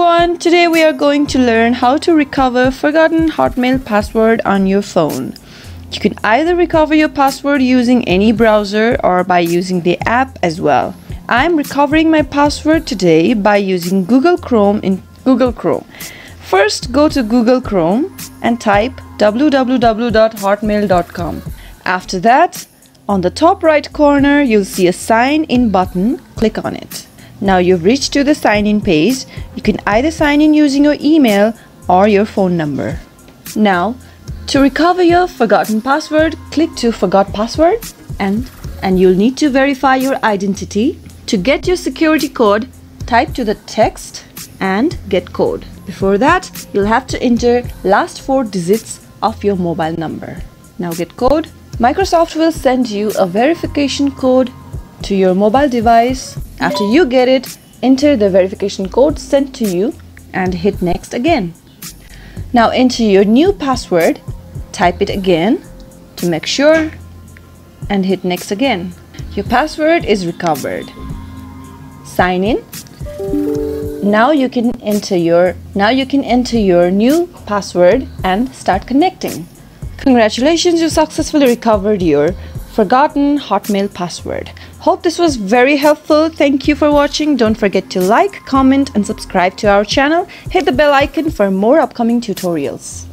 everyone, today we are going to learn how to recover forgotten Hotmail password on your phone. You can either recover your password using any browser or by using the app as well. I'm recovering my password today by using Google Chrome in Google Chrome. First, go to Google Chrome and type www.hotmail.com. After that, on the top right corner, you'll see a sign in button. Click on it. Now you've reached to the sign in page. You can either sign in using your email or your phone number. Now, to recover your forgotten password, click to forgot password and and you'll need to verify your identity. To get your security code, type to the text and get code. Before that, you'll have to enter last four digits of your mobile number. Now get code. Microsoft will send you a verification code to your mobile device. After you get it, enter the verification code sent to you and hit next again. Now enter your new password, type it again to make sure and hit next again. Your password is recovered. Sign in. Now you can enter your now you can enter your new password and start connecting. Congratulations, you successfully recovered your forgotten Hotmail password. Hope this was very helpful. Thank you for watching. Don't forget to like, comment and subscribe to our channel. Hit the bell icon for more upcoming tutorials.